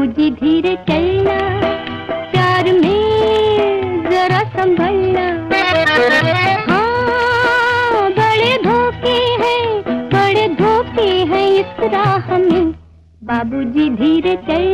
मुझे धीरे चलना प्यार में जरा संभलना। हाँ बड़े धोखे हैं, बड़े धोखे हैं इस राह में। बाबूजी धीरे चल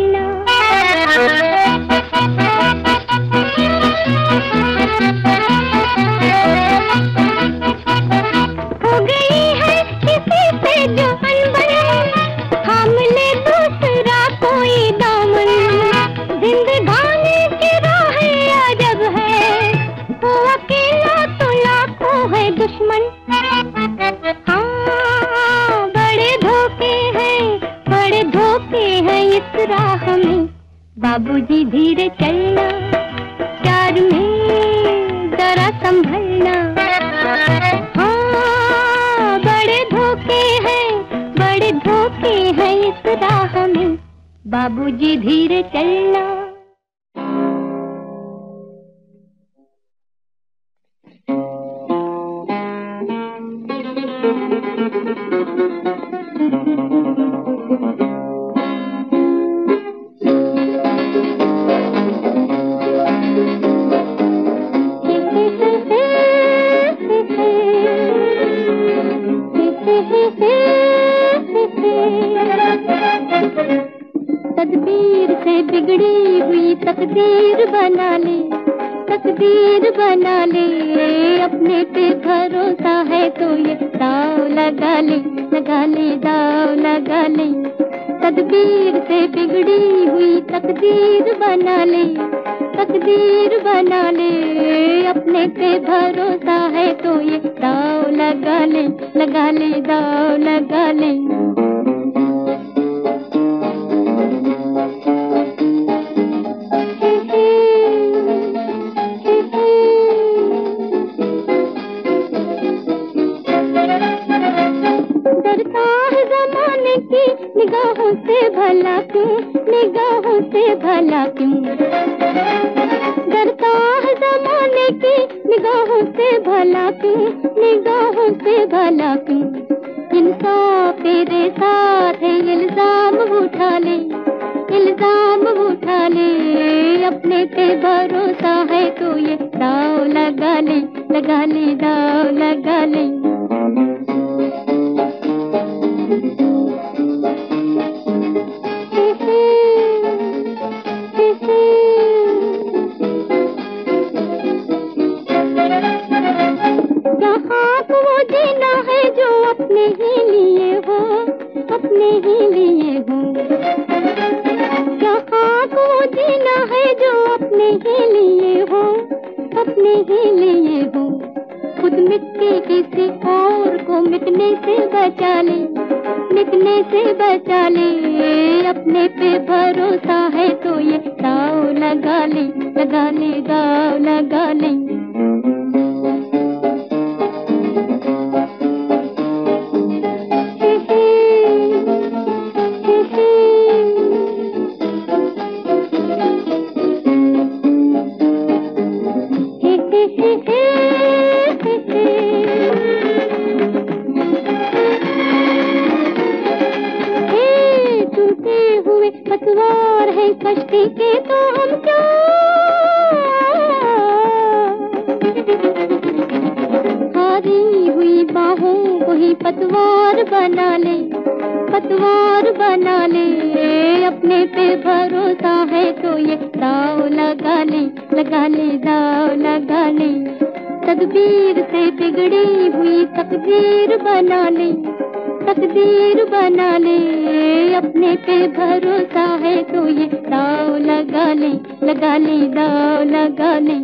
लगा ले दाव लगा ले। लगा ले, दाव लगा ले। तकदीर से बिगड़ी हुई तकदीर बना ले। तकदीर बना ले, अपने पे भरोसा है तो ये दाव लगा ले लगा ले, दाव लगा ले।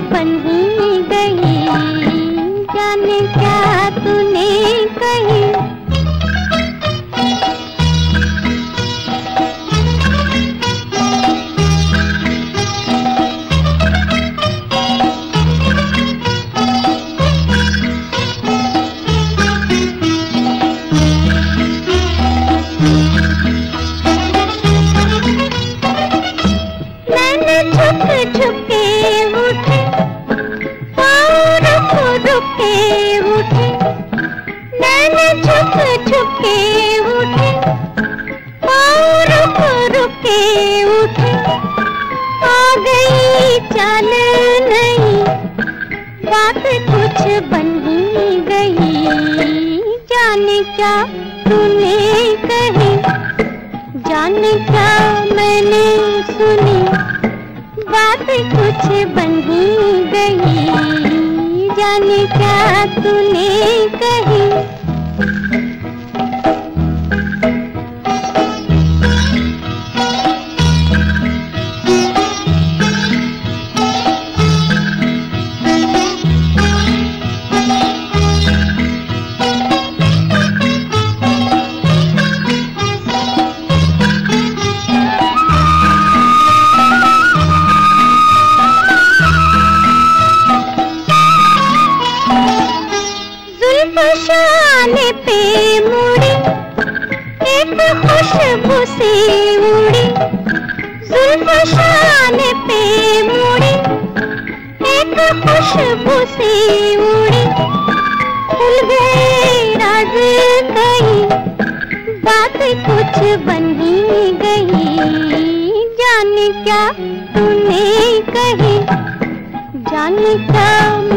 पन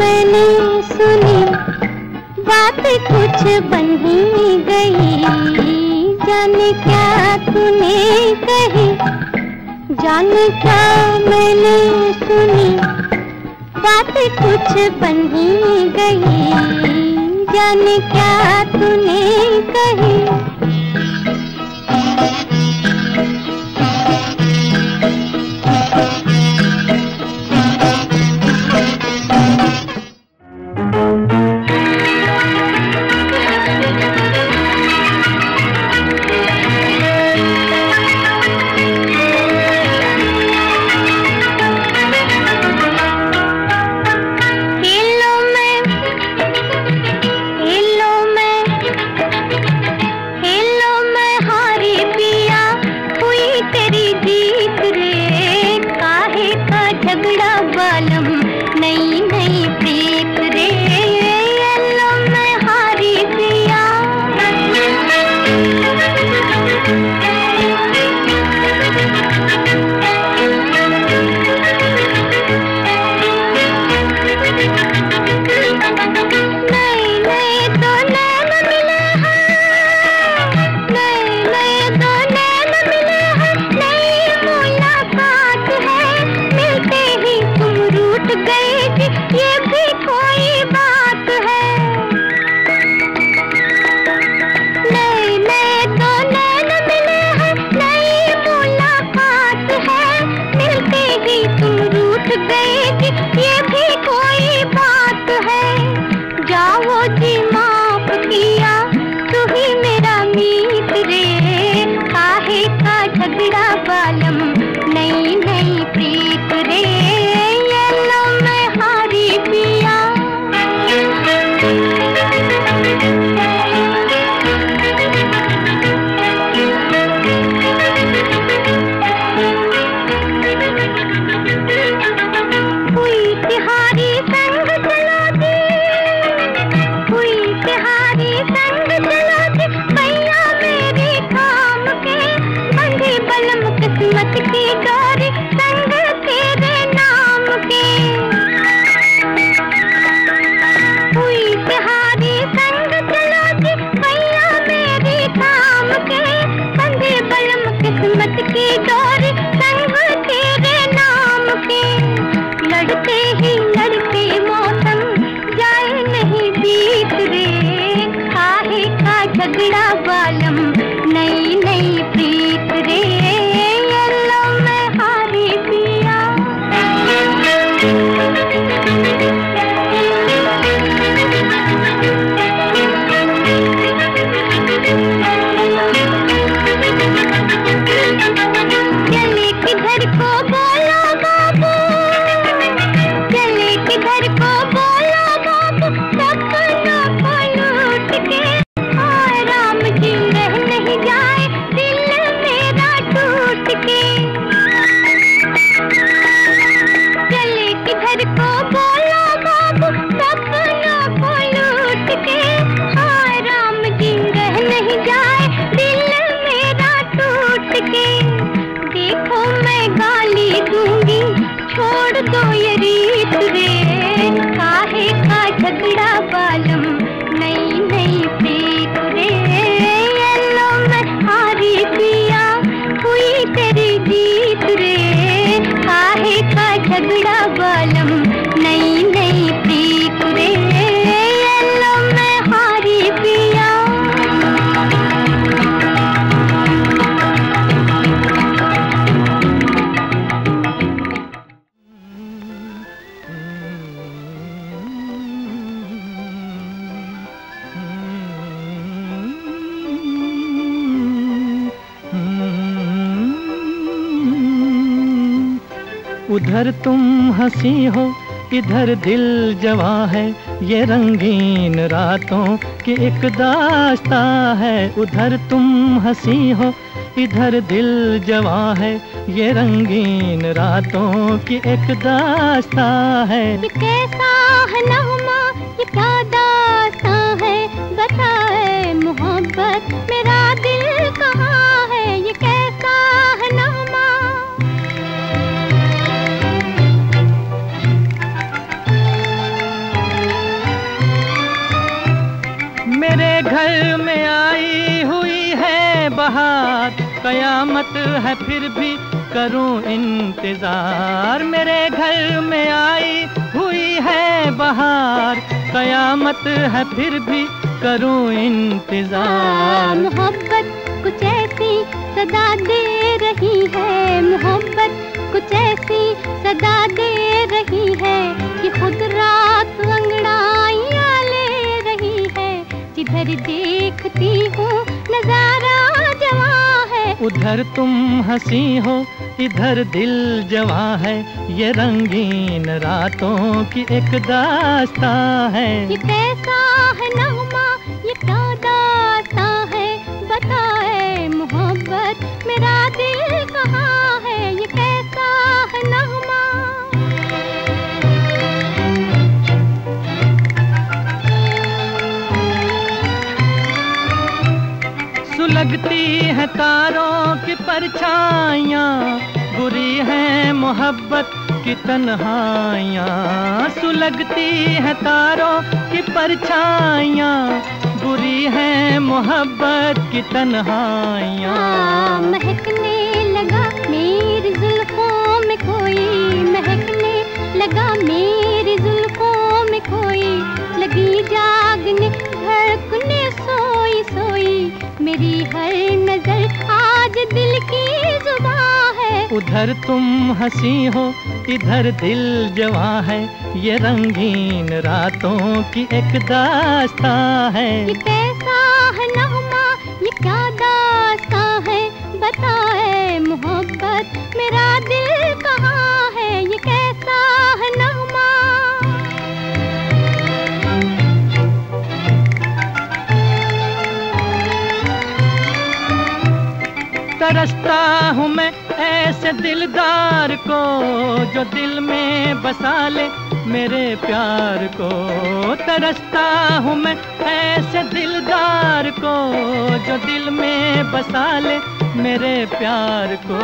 मैंने सुनी, बात कुछ बन ही गई। जाने क्या तूने कही? जान क्या मैंने सुनी, बात कुछ बन ही गई। जाने क्या तूने कही? उधर तुम हँसी हो, इधर दिल जवा है। ये रंगीन रातों की एक दास्ता है। उधर तुम हँसी हो, इधर दिल जवा है। ये रंगीन रातों की एक दास्ता है। कैसा है क्या दास्तां है? बताए कयामत है फिर भी करूँ इंतज़ार। मेरे घर में आई हुई है बहार। कयामत है फिर भी करूँ इंतज़ार। मोहब्बत कुछ ऐसी सदा दे रही है। मोहब्बत कुछ ऐसी सदा दे रही है कि खुद रात अंगड़ाइयाँ ले रही है। जिधर देखती हूँ नज़ारा उधर तुम हँसी हो, इधर दिल जवा है। ये रंगीन रातों की एक दास्ता है। ये कैसा है नगमा सुलगती है तारों की परछाइयाँ। बुरी है मोहब्बत की तन्हाइयाँ। सुलगती है तारों की परछाइयाँ। बुरी है मोहब्बत की हाँ, तन्हाइयाँ महकने लगा मेरी जुल्फों में कोई। महकने लगा मेरी जुल्फों में कोई। लगी जागने मेरी हर नज़र आज दिल की जुबा है। उधर तुम हँसी हो इधर दिल जवा है। ये रंगीन रातों की एक दास्ता है। ये कैसा है नगमा ये क्या दास्ता है? बताए मोहब्बत मेरा दिल कहाँ तरसता हूँ मैं ऐसे दिलदार को, जो दिल में बसा ले मेरे प्यार को। तरसता हूँ मैं ऐसे दिलदार को, जो दिल में बसा ले मेरे प्यार को।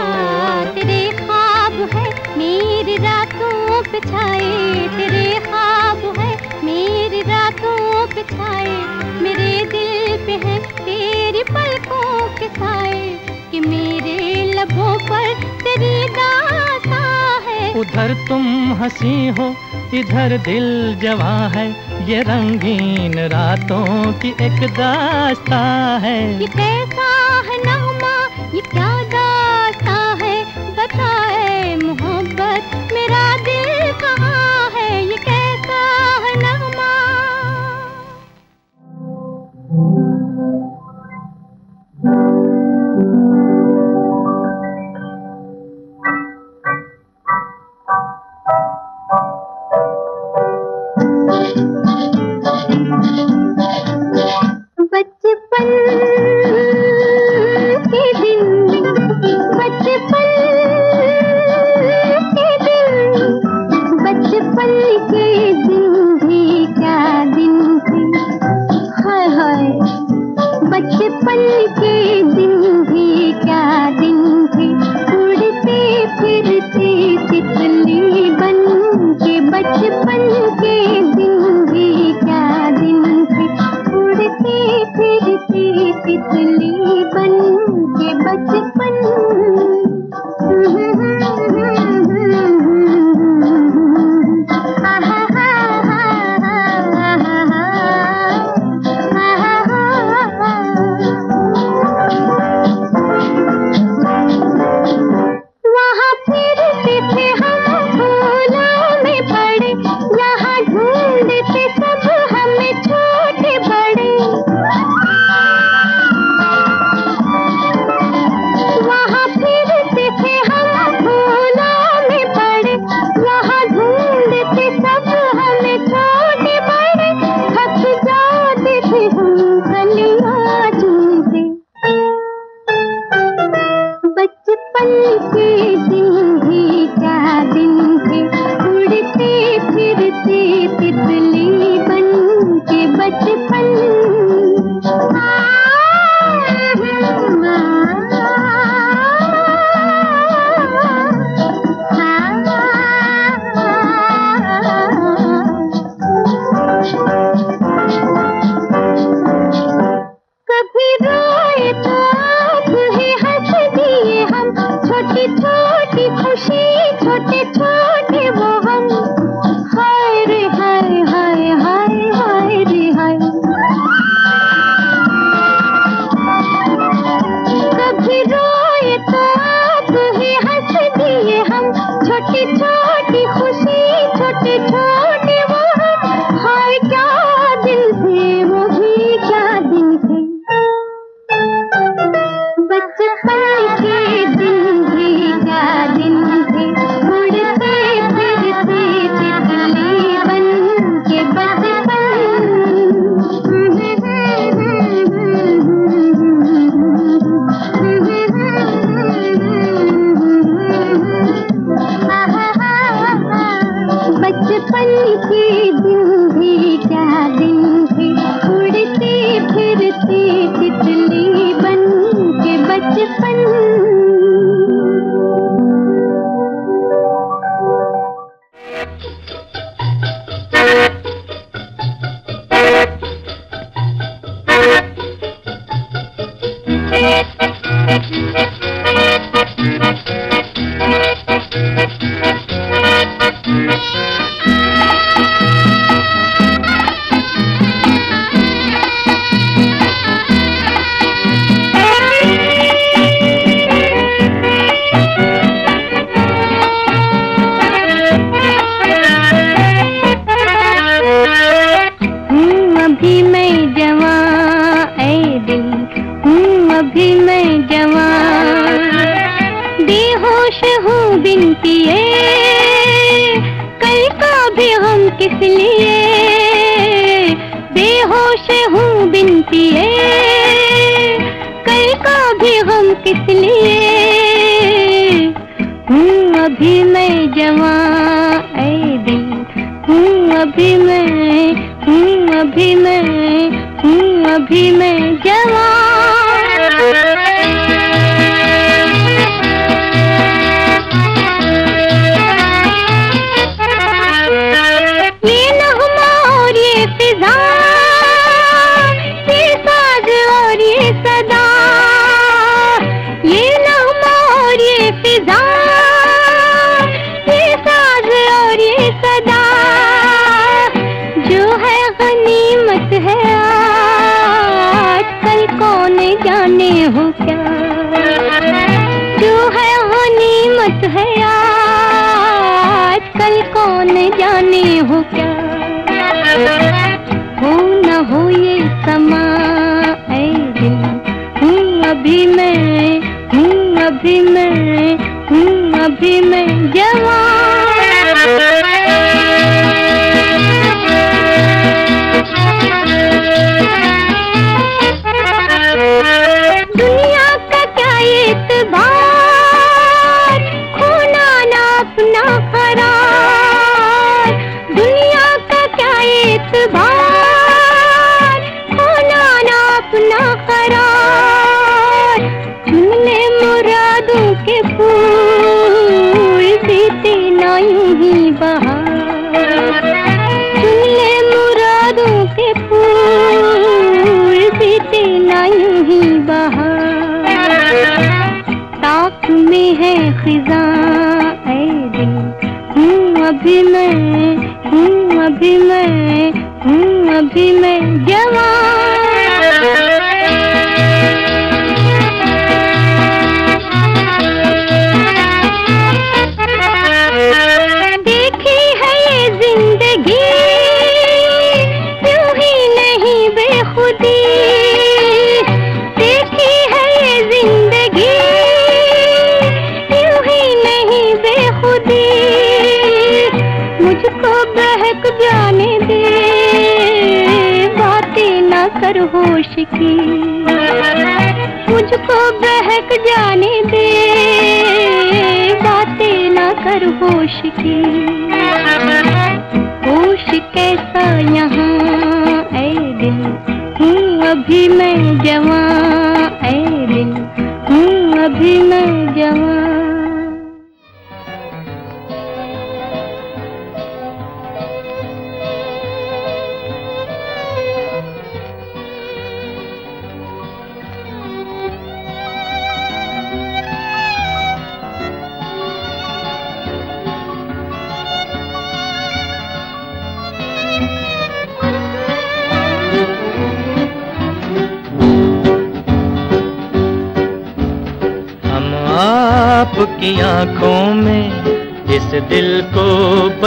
तेरे ख्वाब है मेरी रातों पे छाए तेरे ख्वाब है मेरी रातों पे छाए मेरे दिल पे है तेरी पलकों के साए। कि मेरे लबों पर तेरी दासा है। उधर तुम हँसी हो इधर दिल जवा है। ये रंगीन रातों की एक दास्ता है। ये कैसा है नगमा ये क्या दास्ता हो क्या? हो न हो ये समा दिल हूँ अभी मैं, हूँ अभी मैं, हूँ अभी मैं। si me भी मैं जवान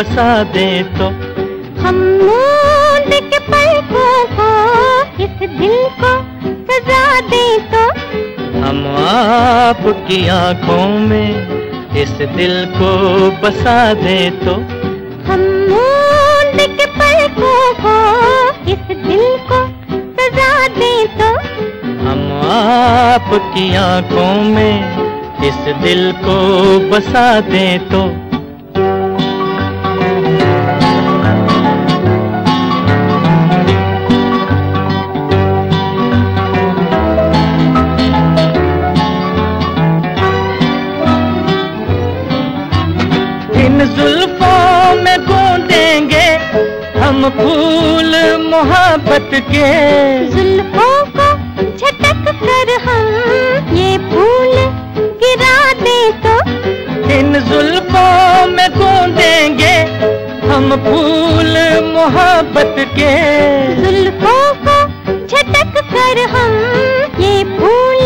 बसा दे तो। हम मूंद के पलकों को इस दिल को सजा दे तो। हम आपकी आँखों में इस दिल को बसा दे तो। हम मूंद के पलकों को इस दिल को सजा दे तो। हम आपकी आँखों में इस दिल को बसा दे तो। हम फूल मोहब्बत के जुल्फों को झटक कर हम ये फूल गिरा दे तो इन जुल्फों में गूंदेंगे हम फूल मोहब्बत के। जुल्फों को झटक कर हम ये फूल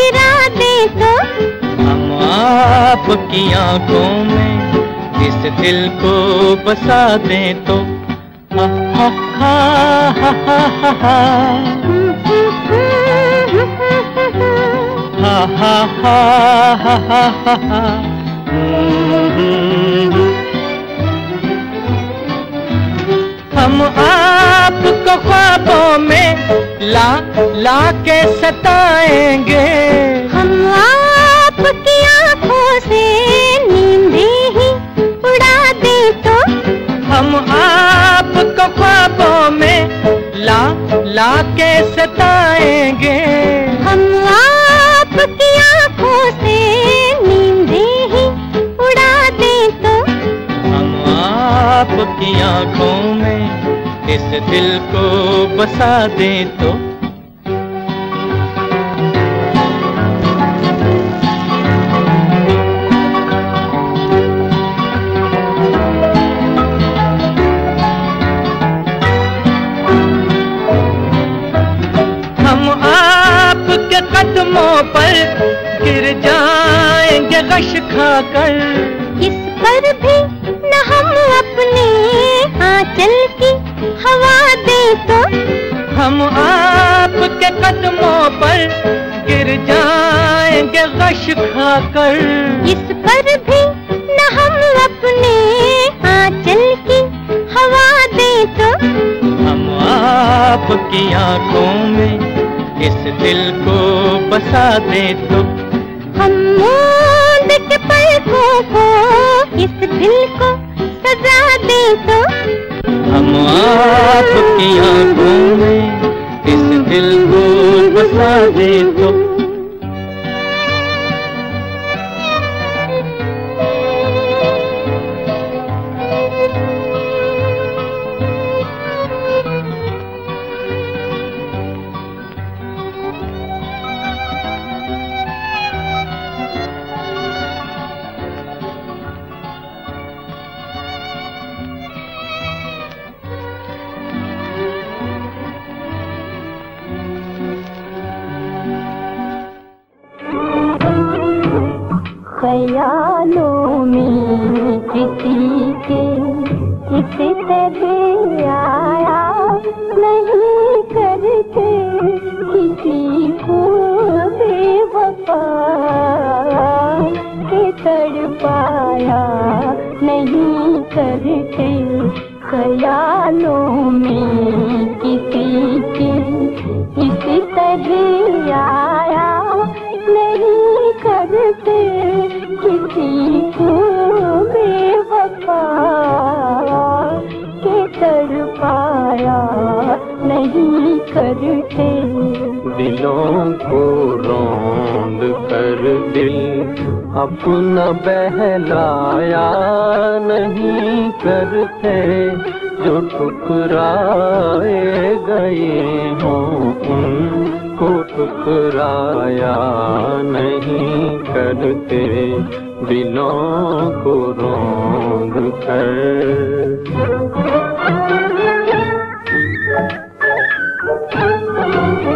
गिरा दे तो हम आपकी आँखों में इस दिल को बसा दें तो हम आपको ख्वाबों में ला ला के सताएँगे। हम आपकी आँखों से नींदे ही उड़ा दे तो हम आपको ख्वाबों में ला ला के सताएँगे। हम आपकी आँखों से नींदे ही उड़ा दें तो। हम आपकी आँखों में इस दिल को बसा दें तो। कदमों पर गिर जाएँगे गश खाकर। इस पर भी न हम अपने आंचल की हवा दे तो। हम आपके कदमों पर गिर जाएँगे गश खाकर। इस पर भी न हम अपने आंचल की हवा दे तो। हम आपकी आँखों में इस दिल को बसा दे तो हम मूंद के पलकों को इस दिल को सजा दे तो हम आपकी आँखों में इस दिल को बसा दे तो ख्यालों में किसी के किसी तरह आया नहीं करते किसी को बेवफा के तड़ पाया नहीं करते। ख्यालों में किसी के किसी तरह आया नहीं करते दिलों को रोंद कर दिल, अपना बहलाया नहीं करते, जो ठुकराए गए हों उनको ठुकराया नहीं करते, दिलों को रोंद कर।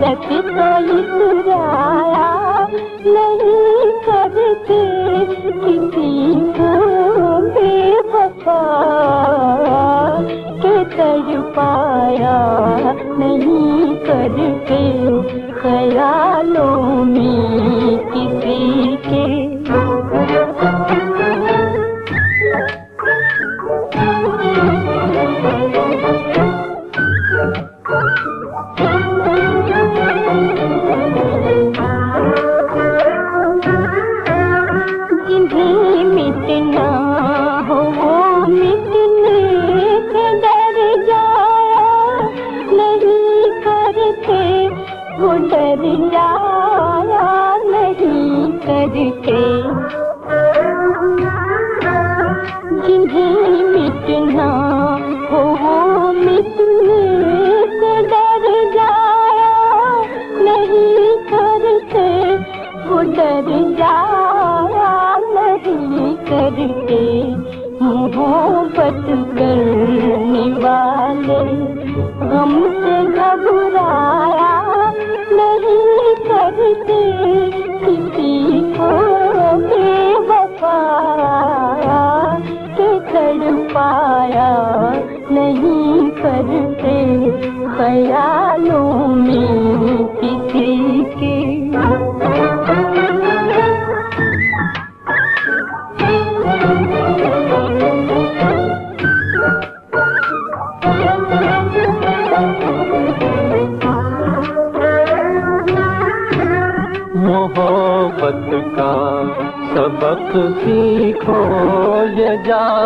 को इतराया नहीं करते किसी को। बेवफा के तर पाया नहीं करते ख्यालों में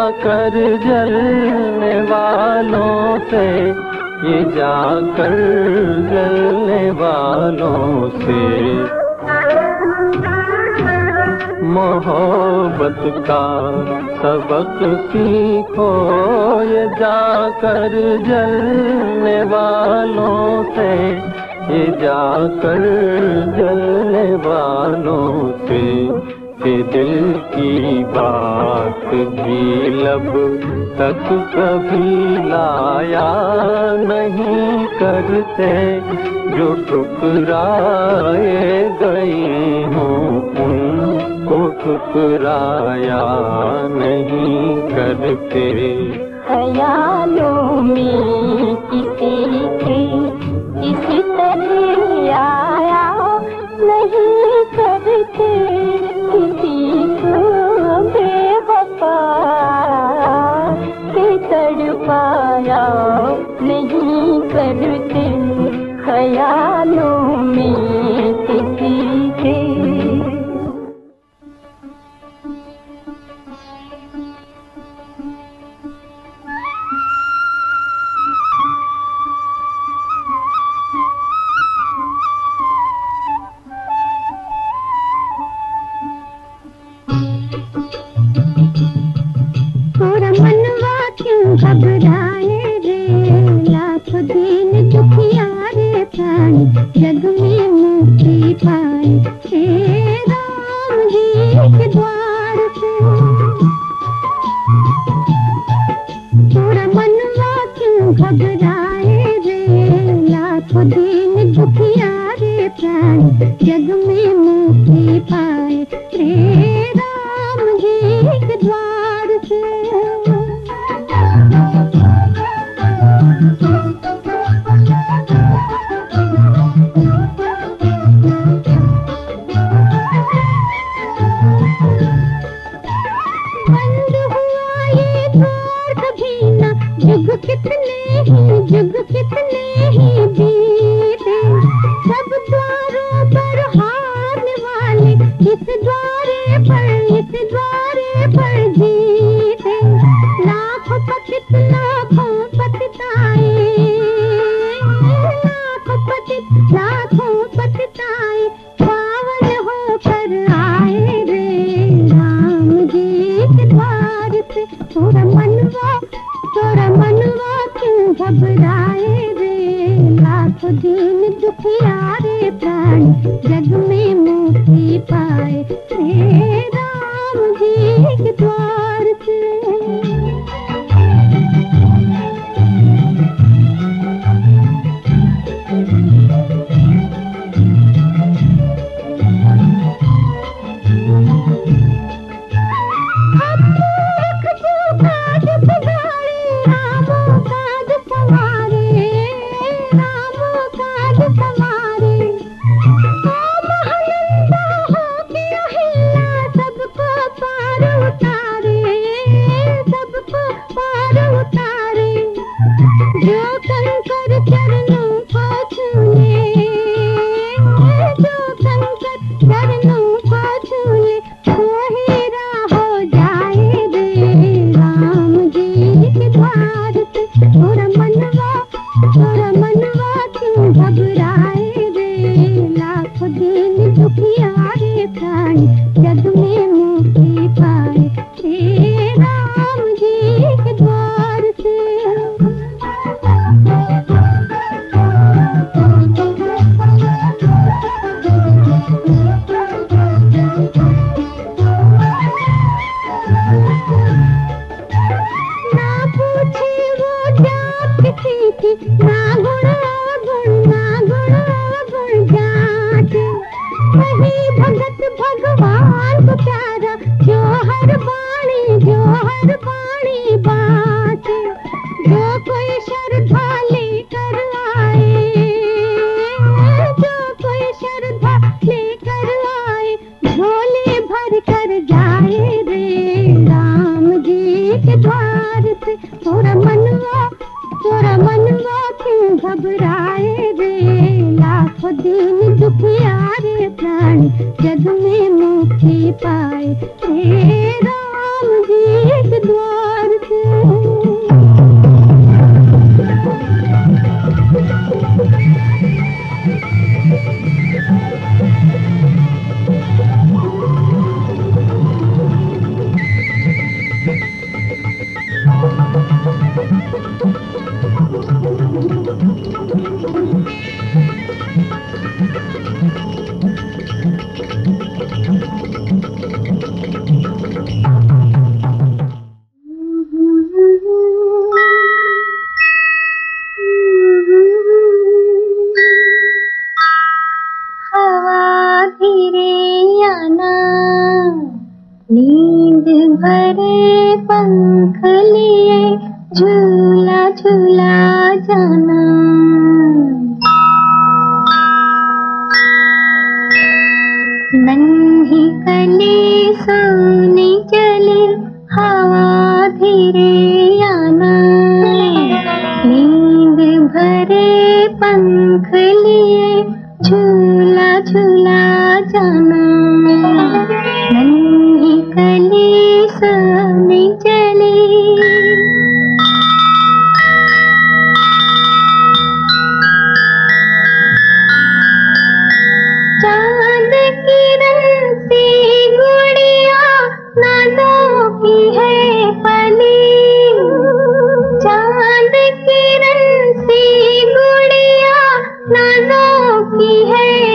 जाकर जलने वालों से, ये जाकर जलने वालों से। मोहब्बत का सबक सीखो, ये जाकर जलने वालों से, ये जाकर जलने वालों से। के दिल की बात भी लब तक कभी लाया नहीं करते, जो ठुकराए गई हूँ, उनको ठुकराया नहीं करते। ख्यालों में किसी के इस तरह नहीं करते ख्यालों में थोड़ा लाख दिन दुखिया रे प्राणी जग में मुक्ति पाए। हे राम जी के द्वार थोड़ा मनवा क्यों घबराए रे लाख दिन दुखिया रे प्राणी जग में मुक्ति पाए। हे नादों की है।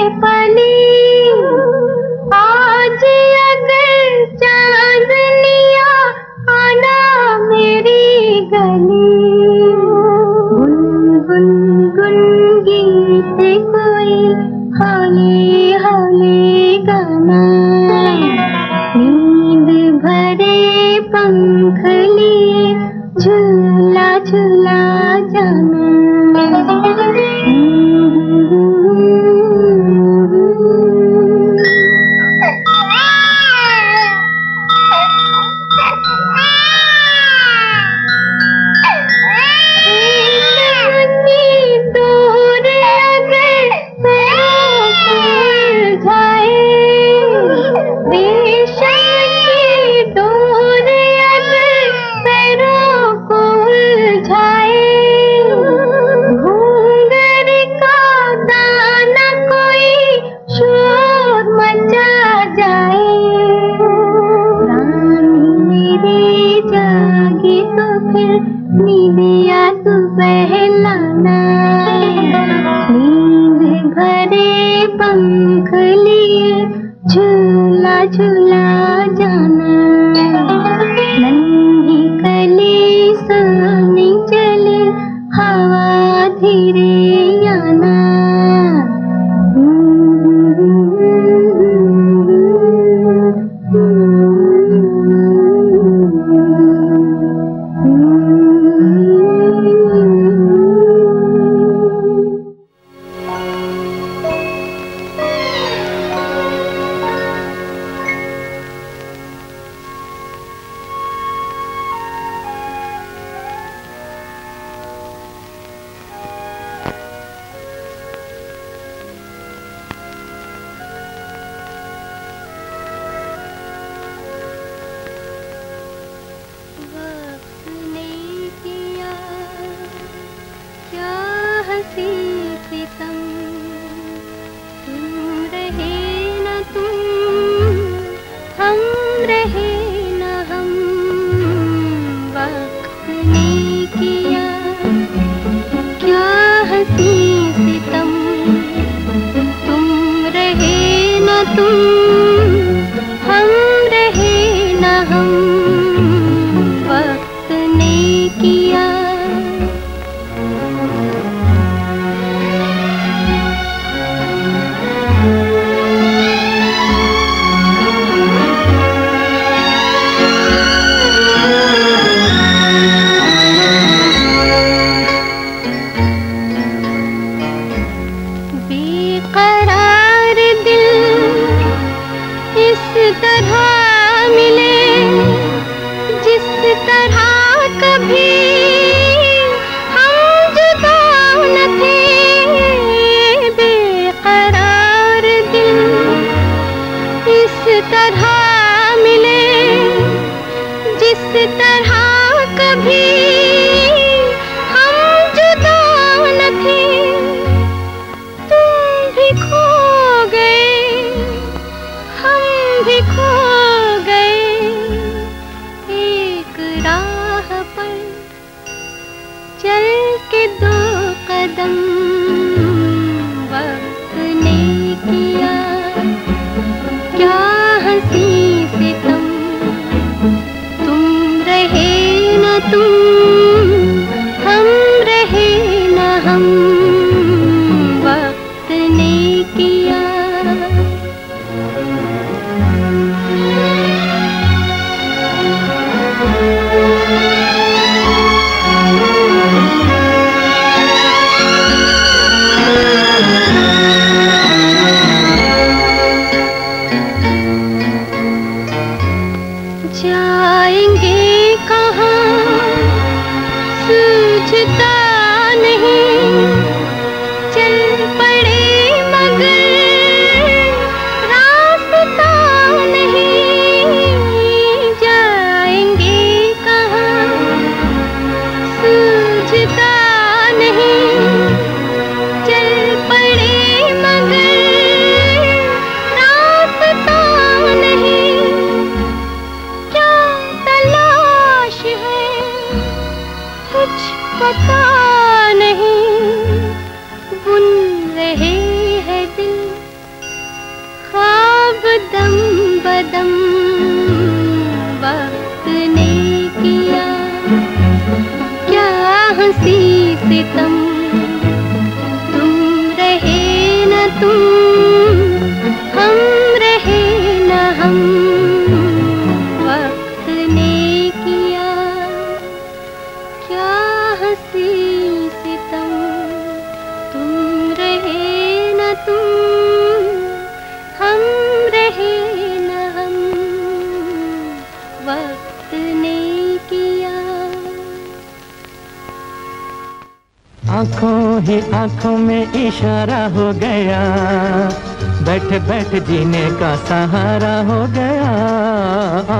जीने का सहारा हो गया।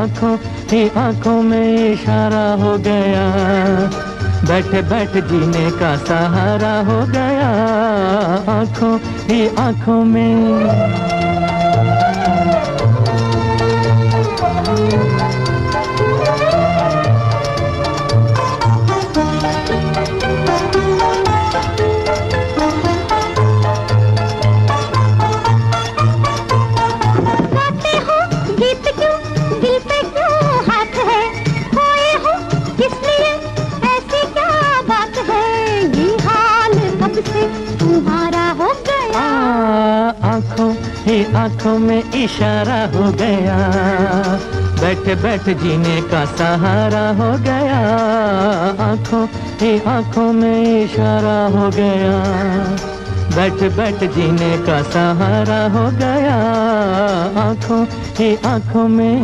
आँखों, ही आँखों में इशारा हो गया। बैठ बैठ जीने का सहारा हो गया। आँखों, ही आँखों में आँखों में इशारा हो गया। बैठ बैठ जीने का सहारा हो गया। आँखों ही आँखों में इशारा हो गया। बैठ बैठ जीने का सहारा हो गया। आँखों ही आँखों में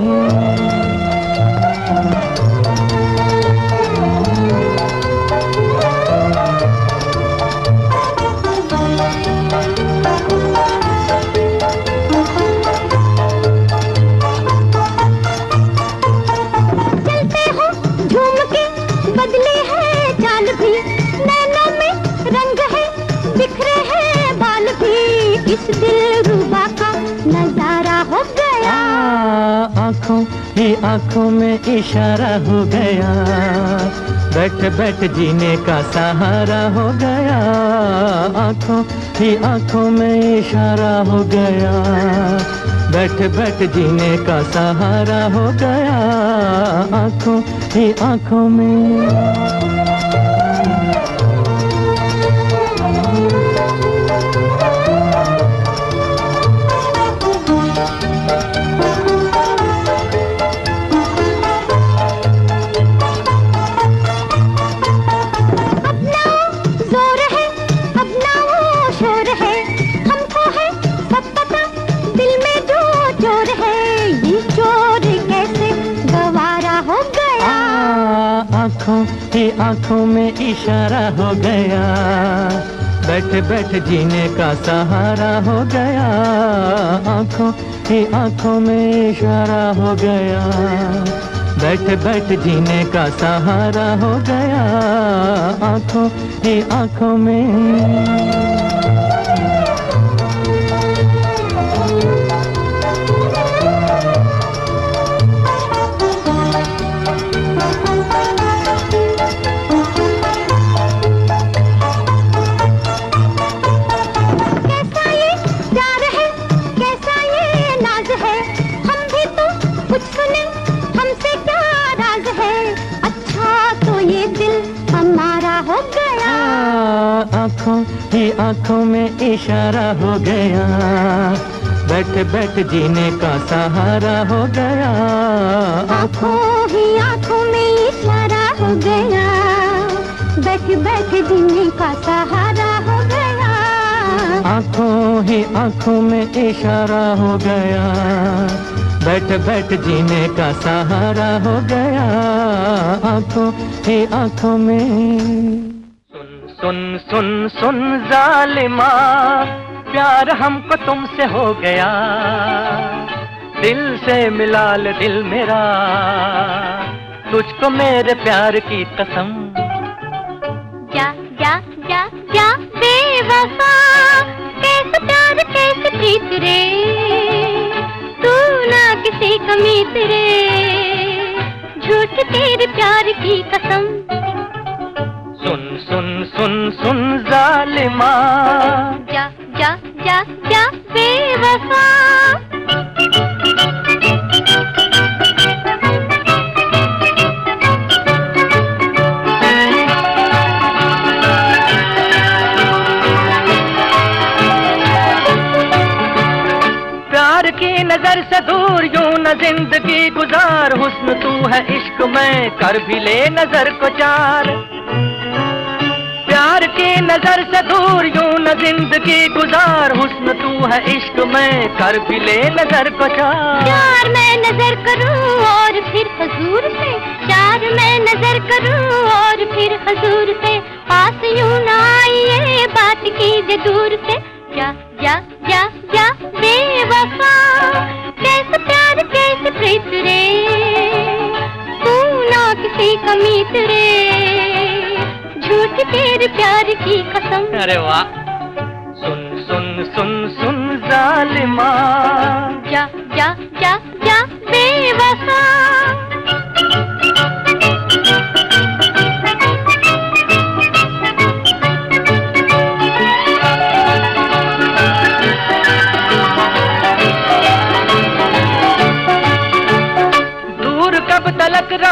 ही आँखों में इशारा हो गया। बैठ बैठ जीने का सहारा हो गया। आँखों, ही आँखों में इशारा हो गया। बैठ बैठ जीने का सहारा हो गया। आँखों, ही आँखों में आँखों में इशारा हो गया। बैठ बैठ जीने का सहारा हो गया। आँखों की आँखों में इशारा हो गया। बैठ बैठ जीने का सहारा हो गया। आँखों की आँखों में आँखों में इशारा हो गया। बैठ बैठ जीने का सहारा हो गया। आँखों ही आँखों में इशारा हो गया। बैठ बैठ जीने का सहारा हो गया। आँखों ही आँखों में इशारा हो गया। बैठ बैठ जीने का सहारा हो गया। आँखों ही आँखों में सुन सुन सुन जालिमा, प्यार हमको तुमसे हो गया। दिल से मिला ले दिल मेरा, तुझको मेरे प्यार की कसम। जा जा जा जा, बेवफा, कैसे प्यार, कैसे प्रीत रे? तू ना किसी कमीत रे, झूठ तेरे प्यार की कसम। सुन सुन जालिमा। जा जा जा जा बेवफा। प्यार की नज़र से दूर यूँ न ज़िंदगी गुजार। हुस्न तू है इश्क में कर भी ले नज़र को चार। प्यार की नज़र से दूर यूँ न ज़िंदगी गुजार। हुस्न तू है इश्क में, कर भी ले नज़र को चार। मैं नज़र करूँ और फिर हजूर से, प्यार मैं नज़र करूँ और फिर हजूर से। पास यूँ ना आइए बात कीजिए दूर से। जा जा जा जा बेवफा, कैसे प्यार, कैसे प्रीत रे? तू ना किसी कमीत रे। झूठ तेरे प्यार की कसम। अरे वाह। सुन सुन सुन सुन जालिमा। जा जा जा जा बेवफा।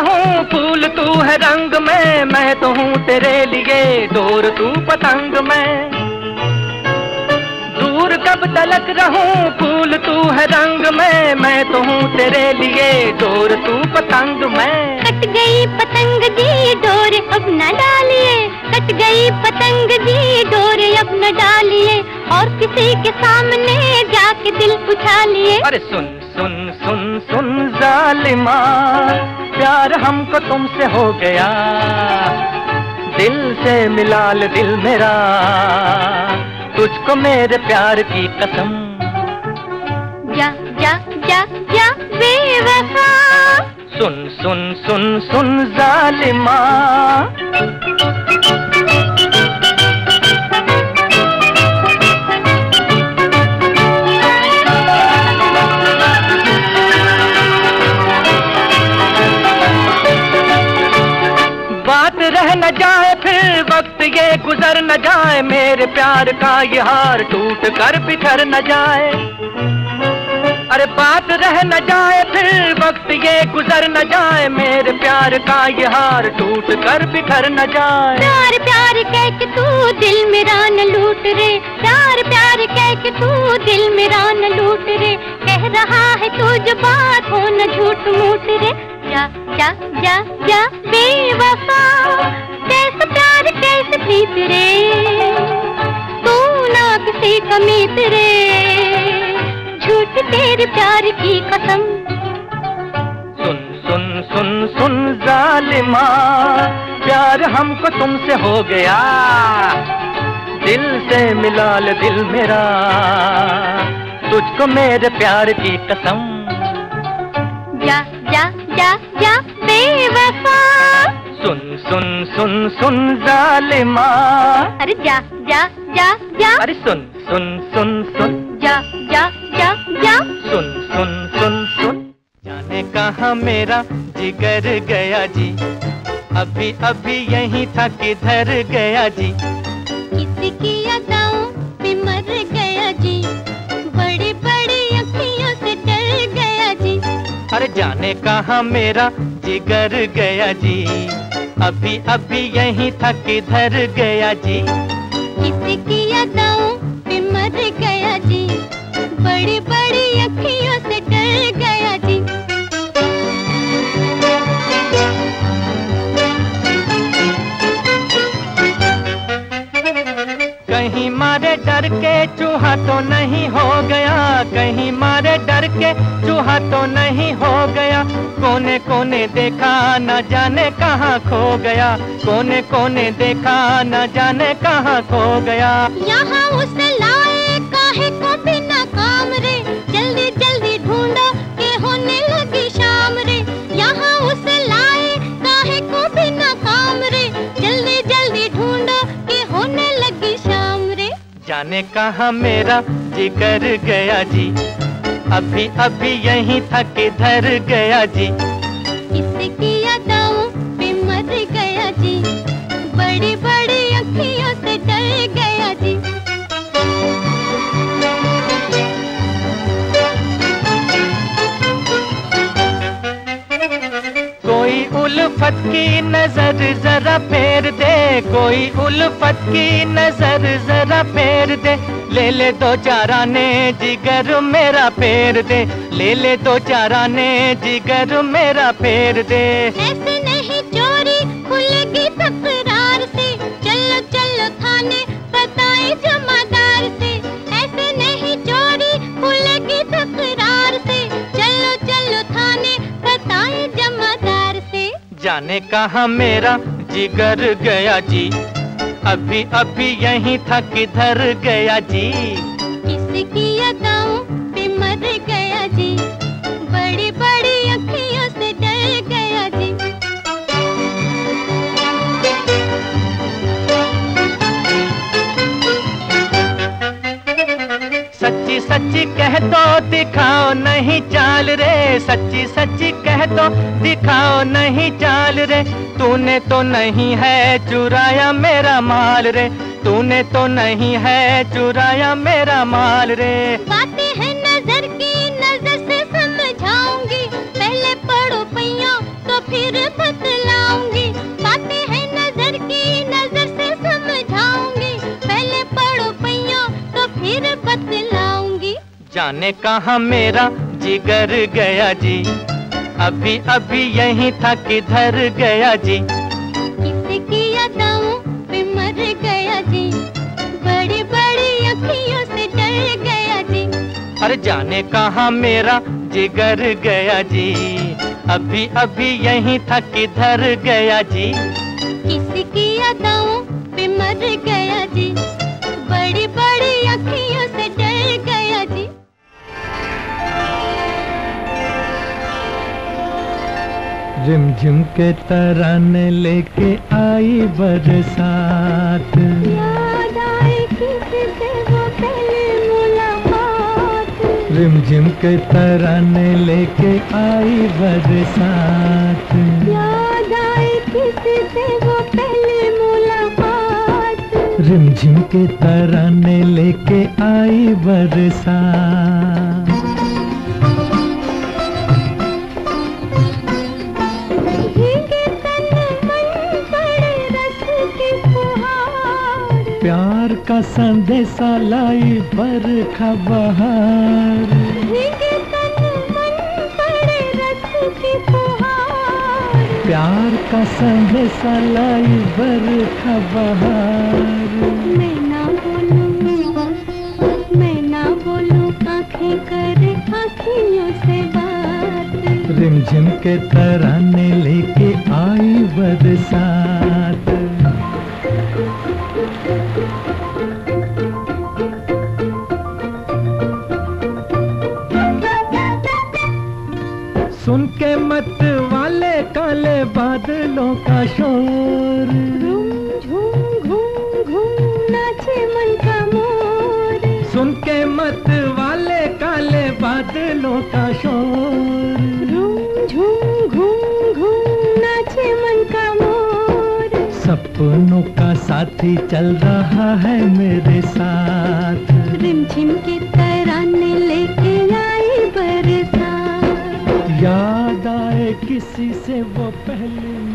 रहूँ फूल तू है रंग में मैं तो हूँ तेरे लिए डोर तू पतंग में। दूर कब तलक रहूँ फूल तू है रंग में मैं तो हूँ तेरे लिए डोर तू पतंग में। कट गई पतंग जी डोर अब न डालिए। कट गई पतंग जी डोर अब न डालिए। और किसी के सामने जाके दिल उछालिए। अरे सुन सुन सुन सुन जालिमा प्यार हमको तुमसे हो गया। दिल से मिला ले दिल मेरा तुझको मेरे प्यार की कसम। जा जा जा जा बेवफा। सुन सुन सुन सुन जालिमा। गुजर न जाए, मेरे प्यार का ये हार टूट कर बिखर न जाए। अरे बात रह न जाए, फिर वक्त ये गुजर न जाए, मेरे प्यार का ये हार टूट कर बिखर न जाए। प्यार प्यार कह के तू दिल मेरा न लूट रे। प्यार प्यार कह के तू दिल मेरा न लूट रे। कह रहा है तू जो बात हो न झूठ मूठ रे। जा जा जा जा, बेवफा। कैसे प्यार कैसे प्रीत रे तू ना किसी कमीत रे। झूठ तेरे प्यार की कसम। सुन सुन सुन सुन जालिमा प्यार हमको तुमसे हो गया। दिल से मिला ले दिल मेरा तुझको मेरे प्यार की कसम। जा जा जा जा बेवफा। सुन सुन सुन सुन जालिमा। अरे जा जा जा जा अरे सुन सुन सुन सुन। जा जा जा जा सुन सुन सुन सुन। जाने कहा मेरा जिगर गया जी? अभी अभी यहीं था किधर गया जी? किसकी अदाओं पे मर गया जी। बड़ी बड़ी अखियों से डर गया जी। अरे जाने कहा मेरा जिगर गया जी? अभी अभी यहीं था किधर गया जी। किसी की यादाओं पे मर गया जी? बड़ी बड़ी अखियों से डर गया मारे डर के चूहा तो नहीं हो गया, कहीं मारे डर के चूहा तो नहीं हो गया। कोने कोने देखा न जाने कहाँ खो गया, कोने कोने देखा न जाने कहाँ खो गया। यहाँ उसे जाने कहा मेरा जिगर गया जी। अभी अभी यही था किधर गया जी। किसकी यादाओं पे मर गया जी। बड़ी बड़ी अखियों से डर गया जी। उल्फत की नज़र जरा फेर दे। कोई उल्फत की नज़र जरा फेर दे। ले ले दो चाराने जिगर मेरा फेर दे। ले ले दो चाराने जिगर मेरा फेर दे। जाने कहा मेरा जिगर गया जी? अभी अभी यहीं था किधर गया जी। किसकी अदाओं सच्ची सच्ची कह दो दिखाओ, नहीं चाल रे। सच्ची सच्ची कह दो दिखाओ, नहीं चाल रे। तूने तो नहीं है चुराया मेरा माल रे। तूने तो नहीं है चुराया मेरा माल रे। बातें हैं नज़र की, नज़र पहले पढ़ो पैया तो फिर जाने कहा मेरा जिगर गया जी। अभी अभी यही था किधर गया जी। किसकी यादाओं पे मर गया जी। बड़ी बड़ी अखियों से डर गया जी। अरे जाने कहा मेरा जिगर गया जी। अभी अभी यही था किधर गया जी। किसकी यादाओं पे मर गया जी। बड़ी बड़ी अखियों रिमझिम के तराने लेके आई बरसात। याद आए किससे वो पहली मुलाकात? रिमझिम के तराने लेके आई बरसात। याद आए किससे वो पहली मुलाकात? रिमझिम के तराने लेके आई बरसात। प्यार का संदेशा लाई की फुहार प्यार का संदेशा लाई बरखा बहार मैं ना बोलूँ मैं ना बोलूँ आँखें करे आँखियों से बात। रिमझिम के तराने लेके आई बरसात मत वाले काले बादलों का शोर। नाचे मन का मोर। सुन के मत वाले काले बादलों का शोर। नाचे मन का मोर। सपनों का साथी चल रहा है मेरे साथ। रिमझिम के पहली मुलाकात